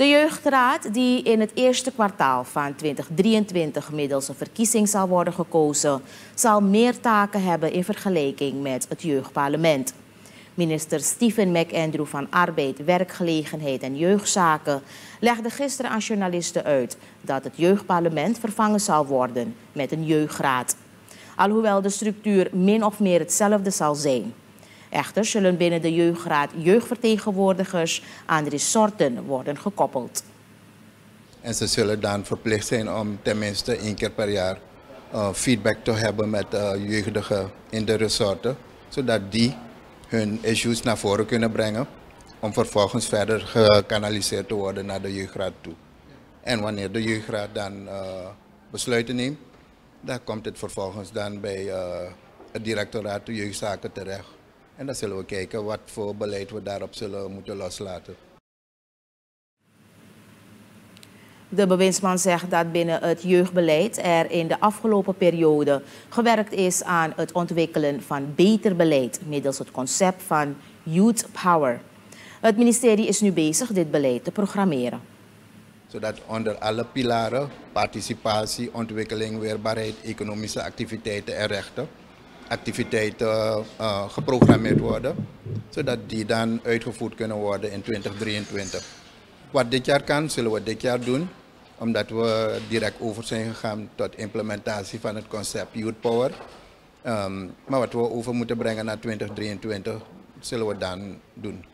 De jeugdraad, die in het eerste kwartaal van 2023 middels een verkiezing zal worden gekozen, zal meer taken hebben in vergelijking met het jeugdparlement. Minister Stephen McAndrew van Arbeid, Werkgelegenheid en Jeugdzaken legde gisteren aan journalisten uit dat het jeugdparlement vervangen zal worden met een jeugdraad. Alhoewel de structuur min of meer hetzelfde zal zijn. Echter zullen binnen de jeugdraad jeugdvertegenwoordigers aan resorten worden gekoppeld. En ze zullen dan verplicht zijn om tenminste één keer per jaar uh, feedback te hebben met uh, jeugdigen in de resorten, zodat die hun issues naar voren kunnen brengen, om vervolgens verder gekanaliseerd te worden naar de jeugdraad toe. En wanneer de jeugdraad dan uh, besluiten neemt, dan komt het vervolgens dan bij het directoraat de jeugdzaken terecht. En dan zullen we kijken wat voor beleid we daarop zullen moeten loslaten. De bewindsman zegt dat binnen het jeugdbeleid er in de afgelopen periode gewerkt is aan het ontwikkelen van beter beleid middels het concept van Youth Power. Het ministerie is nu bezig dit beleid te programmeren. Zodat onder alle pilaren, participatie, ontwikkeling, weerbaarheid, economische activiteiten en rechten, activiteiten uh, geprogrammeerd worden, zodat die dan uitgevoerd kunnen worden in 2023. Wat dit jaar kan, zullen we dit jaar doen, omdat we direct over zijn gegaan tot implementatie van het concept Youth Power. Um, maar wat we over moeten brengen naar 2023, zullen we dan doen.